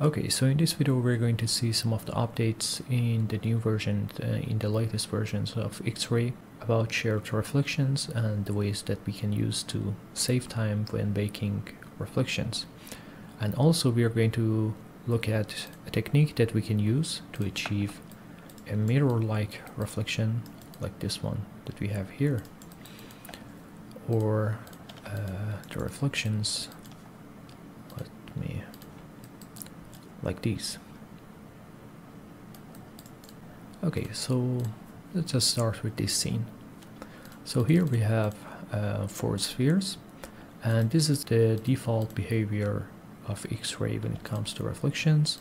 Okay, so in this video we're going to see some of the updates in the new version, uh, in the latest versions of X-Ray about shared reflections and the ways that we can use to save time when baking reflections. And also we are going to look at a technique that we can use to achieve a mirror-like reflection like this one that we have here or uh, the reflections let me like these. Okay so let's just start with this scene. So here we have uh, four spheres and this is the default behavior of X-ray when it comes to reflections.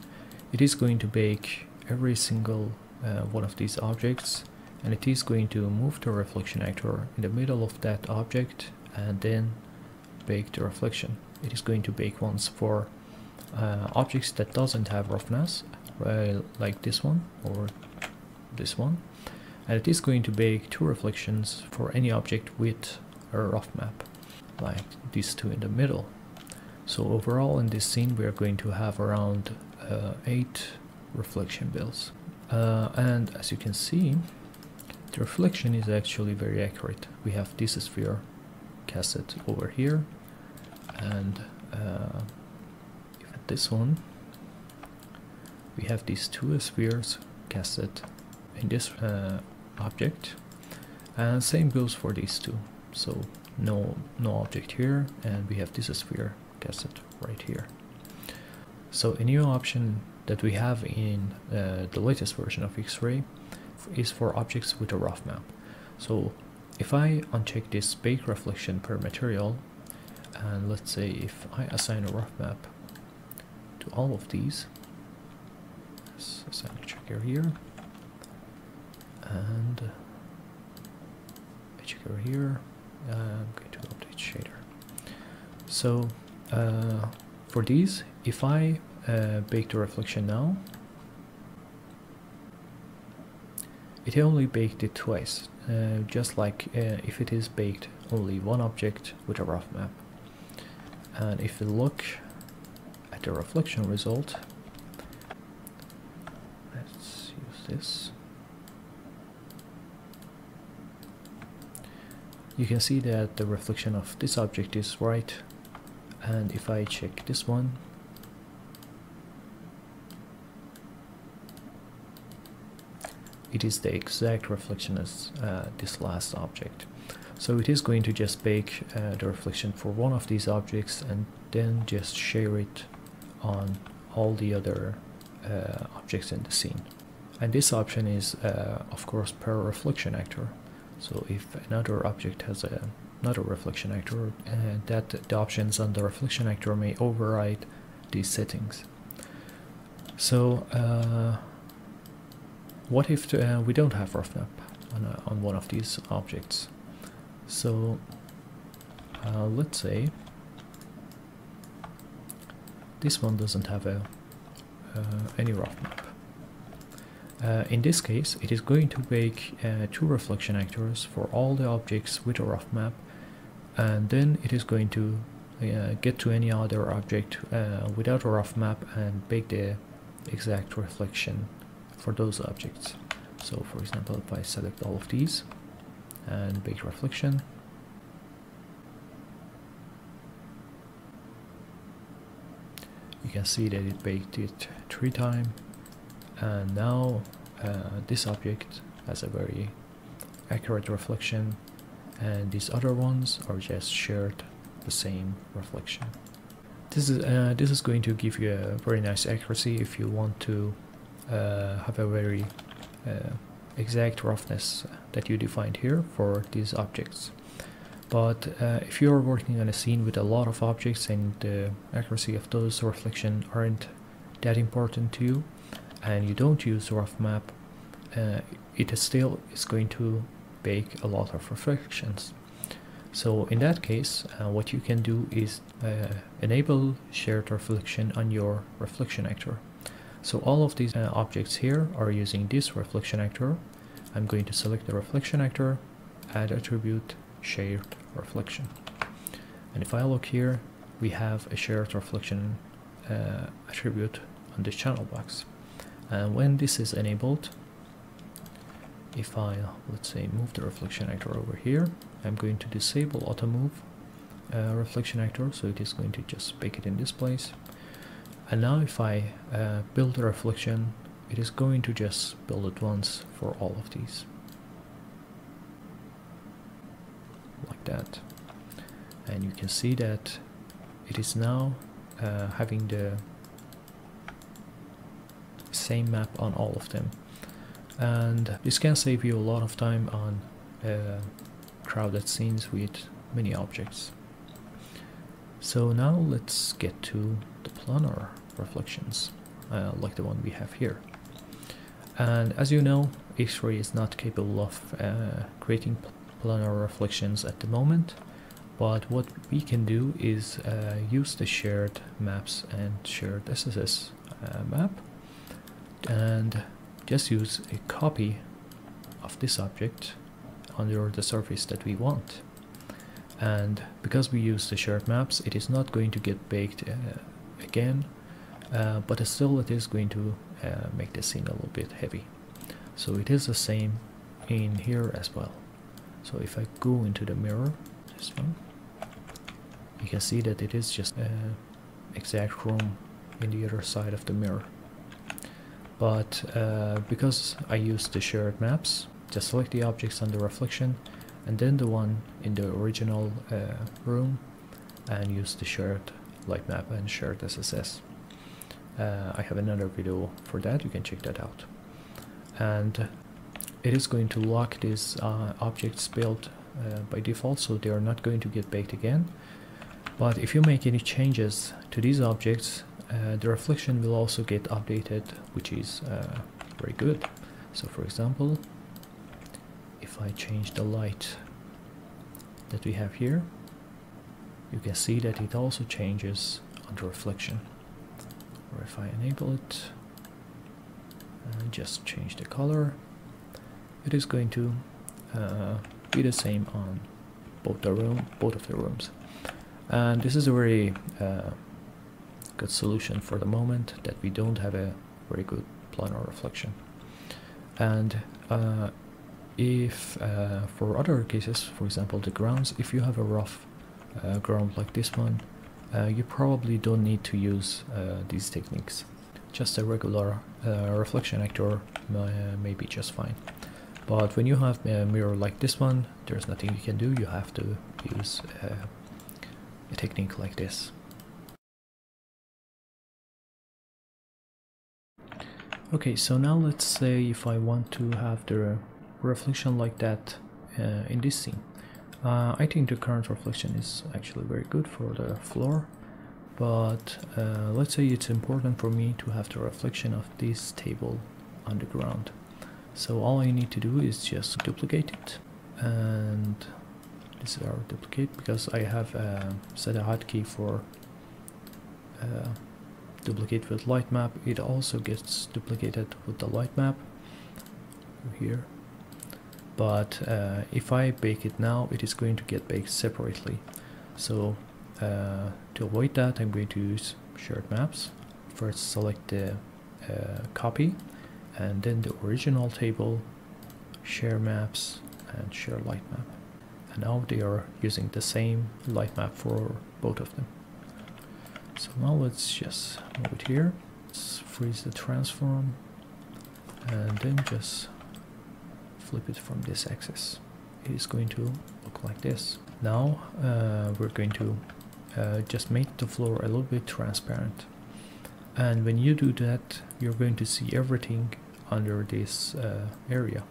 It is going to bake every single uh, one of these objects and it is going to move the reflection actor in the middle of that object and then bake the reflection. It is going to bake once for uh, objects that doesn't have roughness well, like this one or this one. And it is going to bake two reflections for any object with a rough map like these two in the middle. So overall in this scene we are going to have around uh, eight reflection bills. Uh, and as you can see the reflection is actually very accurate. We have this sphere casted over here and uh, this one. We have these two spheres casted in this uh, object. And same goes for these two. So no no object here and we have this sphere casted right here. So a new option that we have in uh, the latest version of X-Ray is for objects with a rough map. So if I uncheck this bake reflection per material and let's say if I assign a rough map to all of these. Let's assign a checker here. And a checker here. I'm going to update shader. So uh, for these if I uh, bake the reflection now it only baked it twice uh, just like uh, if it is baked only one object with a rough map. And if we look the reflection result let's use this you can see that the reflection of this object is right and if I check this one it is the exact reflection as uh, this last object. So it is going to just bake uh, the reflection for one of these objects and then just share it on all the other uh, objects in the scene. And this option is uh, of course per reflection actor. So if another object has a, another reflection actor, uh, that the options on the reflection actor may override these settings. So uh, what if uh, we don't have rough map on, a, on one of these objects so uh, let's say this one doesn't have a uh, any rough map uh, in this case it is going to make uh, two reflection actors for all the objects with a rough map and then it is going to uh, get to any other object without a rough map and bake the exact reflection for those objects. So for example, if I select all of these and bake reflection, can see that it baked it three times and now uh, this object has a very accurate reflection. And these other ones are just shared the same reflection. This is uh, this is going to give you a very nice accuracy if you want to uh, have a very uh, exact roughness that you defined here for these objects but uh, if you're working on a scene with a lot of objects and the accuracy of those reflection aren't that important to you and you don't use rough map uh, it is still is going to bake a lot of reflections so in that case uh, what you can do is uh, enable shared reflection on your reflection actor so all of these uh, objects here are using this reflection actor. I'm going to select the reflection actor, add attribute, shared reflection. And if I look here, we have a shared reflection uh, attribute on this channel box. And when this is enabled if I let's say move the reflection actor over here I'm going to disable auto move uh, reflection actor. So it is going to just pick it in this place. And now if I uh, build a reflection it is going to just build it once for all of these that. And you can see that it is now uh, having the same map on all of them. And this can save you a lot of time on uh, crowded scenes with many objects. So now let's get to the planar reflections uh, like the one we have here. And as you know X-Ray is not capable of uh, creating planar reflections at the moment but what we can do is uh, use the shared maps and shared SSS uh, map and just use a copy of this object under the surface that we want. And because we use the shared maps it is not going to get baked uh, again uh, but still it is going to uh, make the scene a little bit heavy. So it is the same in here as well so if I go into the mirror this one you can see that it is just uh, exact room in the other side of the mirror. But uh, because I use the shared maps just select the objects under reflection and then the one in the original uh, room and use the shared light map and shared SSS uh, I have another video for that. You can check that out. And it is going to lock these uh, objects built uh, by default so they are not going to get baked again. But if you make any changes to these objects uh, the reflection will also get updated which is uh, very good. So for example if I change the light that we have here you can see that it also changes on the reflection. Or if I enable it and just change the color it is going to uh, be the same on both the room both of the rooms. And this is a very uh, good solution for the moment that we don't have a very good planar reflection. And uh, if uh, for other cases for example the grounds if you have a rough uh, ground like this one uh, you probably don't need to use these techniques. Just a regular reflection actor may be just fine but when you have a mirror like this one there's nothing you can do. You have to use a technique like this. Okay so now let's say if I want to have the reflection like that uh, in this scene. Uh, I think the current reflection is actually very good for the floor but uh, let's say it's important for me to have the reflection of this table on the ground so all I need to do is just duplicate it. And this is our duplicate because I have uh, set a hotkey for uh, duplicate with light map. It also gets duplicated with the light map here. But uh, if I bake it now it is going to get baked separately. So uh, to avoid that I'm going to use shared maps. First select the uh, copy and then the original table share maps and share light map. And now they are using the same light map for both of them. So now let's just move it here. Let's freeze the transform and then just flip it from this axis. It is going to look like this. Now uh, we're going to uh, just make the floor a little bit transparent. And when you do that you're going to see everything under this uh, area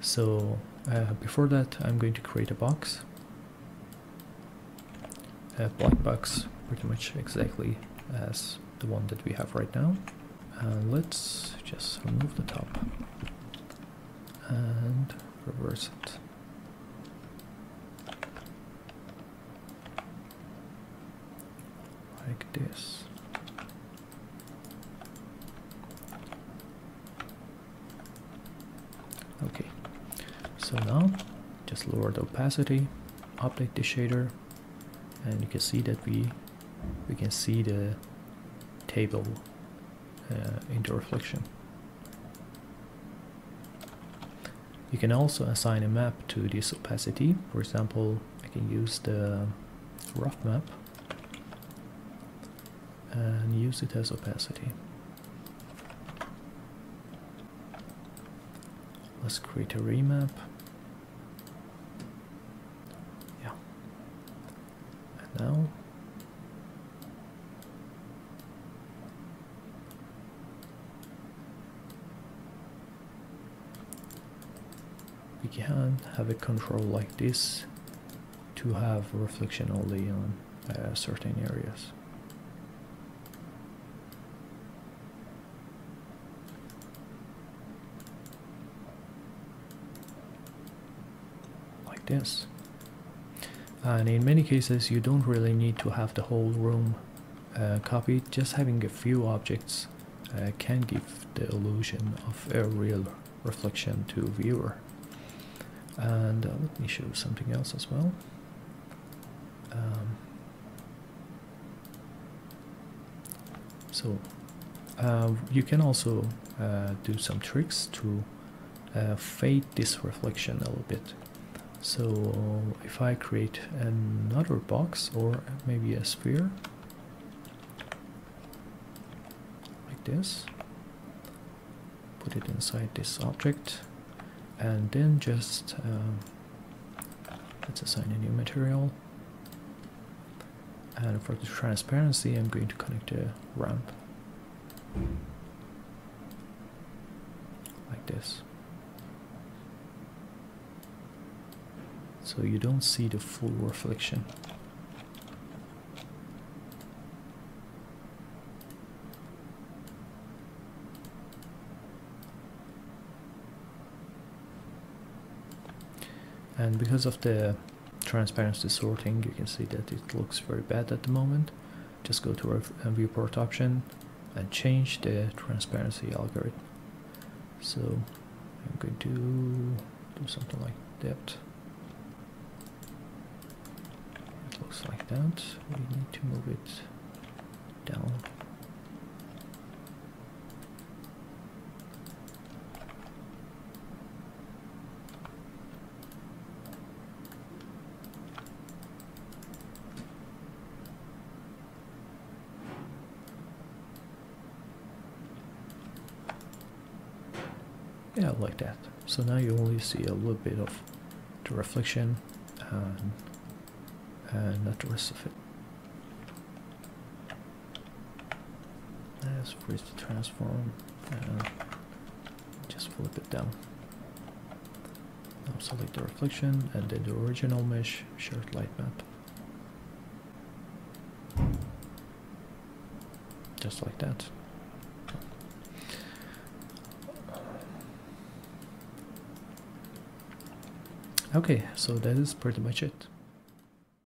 so uh, before that I'm going to create a box a black box pretty much exactly as the one that we have right now and let's just remove the top and reverse it. Like this. Okay, so now just lower the opacity, update the shader, and you can see that we we can see the table uh, into reflection. You can also assign a map to this opacity. For example, I can use the rough map and use it as opacity. Let's create a remap. Yeah. And now we can have a control like this to have reflection only on uh, certain areas. Like this. And in many cases you don't really need to have the whole room uh, copied, just having a few objects uh, can give the illusion of a real reflection to viewer. And uh, let me show something else as well. Um, so uh, you can also uh, do some tricks to uh, fade this reflection a little bit. So if I create another box or maybe a sphere like this, put it inside this object and then just um, let's assign a new material. And for the transparency I'm going to connect a ramp like this so you don't see the full reflection. And because of the transparency sorting you can see that it looks very bad at the moment. Just go to our uh, viewport option and change the transparency algorithm. So I'm going to do something like that it looks like that. We need to move it down. Yeah like that. So now you only see a little bit of the reflection and, and not the rest of it. Let's freeze the transform. And just flip it down. Now select the reflection and then the original mesh shared light map. Just like that. Okay, so that is pretty much it.